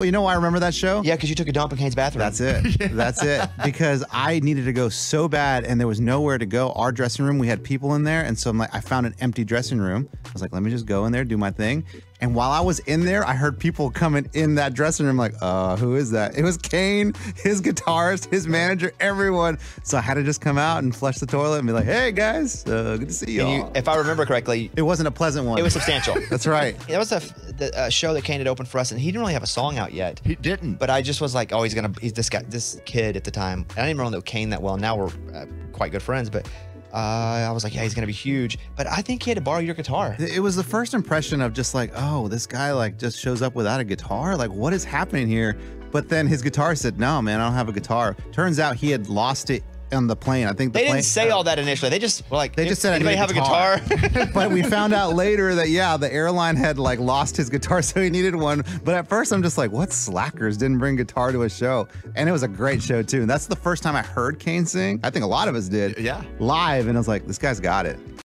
Well, you know why I remember that show? Yeah, because you took a dump in Kane's bathroom. That's it. That's it. Because I needed to go so bad and there was nowhere to go. Our dressing room, we had people in there. And so I'm like, I found an empty dressing room. I was like, let me just go in there, do my thing. And while I was in there, I heard people coming in that dressing room, like, uh, who is that? It was Kane, his guitarist, his manager, everyone. So I had to just come out and flush the toilet and be like, hey guys, uh, good to see you. And you, if I remember correctly, it wasn't a pleasant one. it was substantial. That's right. That was a, the, a show that Kane had opened for us, and he didn't really have a song out yet. He didn't. But I just was like, oh, he's gonna, he's this guy, this kid at the time. And I didn't really know Kane that well. Now we're uh, quite good friends, but uh, I was like, yeah, he's gonna be huge. But I think he had to borrow your guitar. It was the first impression of just like, oh, this guy like just shows up without a guitar. Like, what is happening here? But then his guitar said, no, man, I don't have a guitar. Turns out he had lost it on the plane. I think the They plane, didn't say all that initially. They just were like, They just said, anybody have a a guitar." guitar? but we found out later that yeah, the airline had like lost his guitar, so he needed one. But at first, I'm just like, what slackers didn't bring guitar to a show? And it was a great show too. And that's the first time I heard Kane sing. I think a lot of us did. Yeah. Live, and I was like, this guy's got it.